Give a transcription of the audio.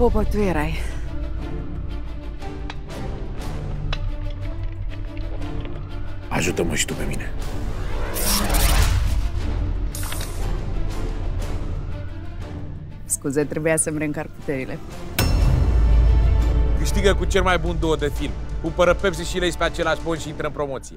Popa, tu erai. Ajută-mă și tu pe mine. Scuze, trebuia să-mi reîncarc puterile. Câștigă cu cel mai bun duo de film. Cumpără Pepsi și Lays pe același bon și intră în promoție.